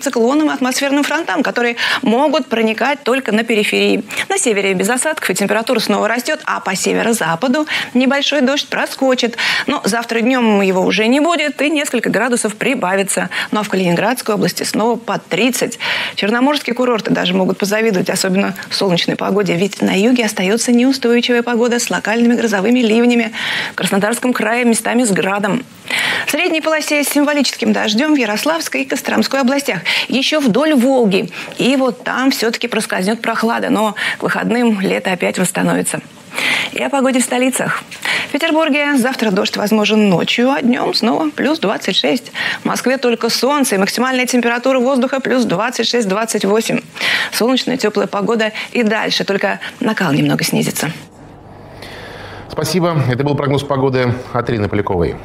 циклонам и атмосферным фронтам, которые могут проникать только на периферии. На севере без осадков и температура снова растет, а по северо-западу небольшой дождь проскочит. Но завтра днем его уже не будет и несколько градусов прибавится. Ну а в Калининградской области снова под 30. Черноморские курорты даже могут позавидовать, особенно солнечной погоде, ведь на юге остается неустойчивая погода с локальными грозовыми ливнями. В Краснодарском крае местами с градом. В средней полосе с символическим дождем в Ярославской и Костромской областях. Еще вдоль Волги. И вот там все-таки проскользнет прохлада. Но к выходным лето опять восстановится. И о погоде в столицах. В Петербурге завтра дождь возможен ночью, а днем снова плюс 26. В Москве только солнце и максимальная температура воздуха плюс 26-28. Солнечная теплая погода и дальше, только накал немного снизится. Спасибо. Это был прогноз погоды от Ирины Поляковой.